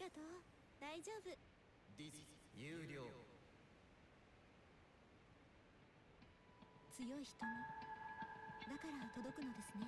がとう。大丈夫。有料強い瞳。だから届くのですね。